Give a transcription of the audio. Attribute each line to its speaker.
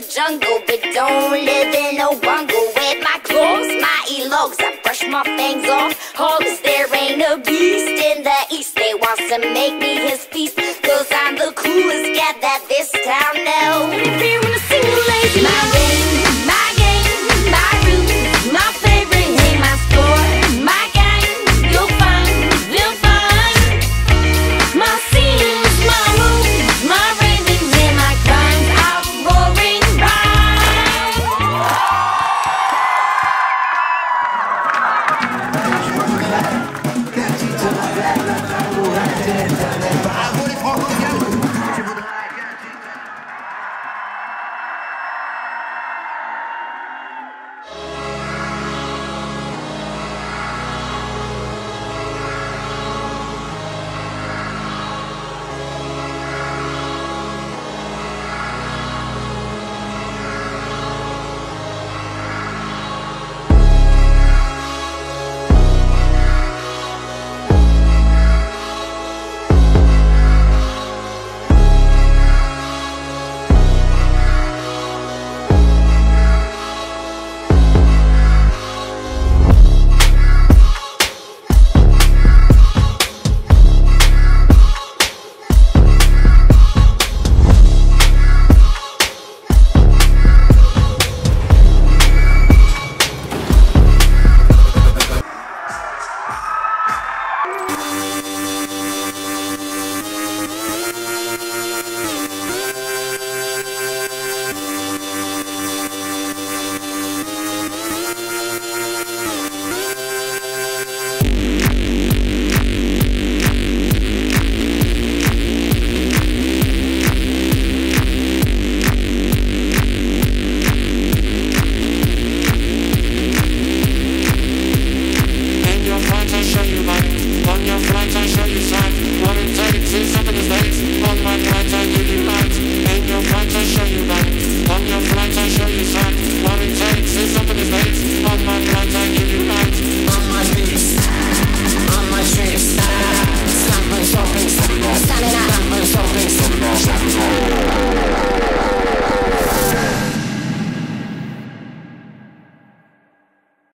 Speaker 1: jungle, but don't live in a bungle with my claws, my elogs. I brush my fangs off, hogs. There ain't a beast in the east. They wants to make me his feast, cause I'm the coolest cat that this town knows.